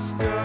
Oscar.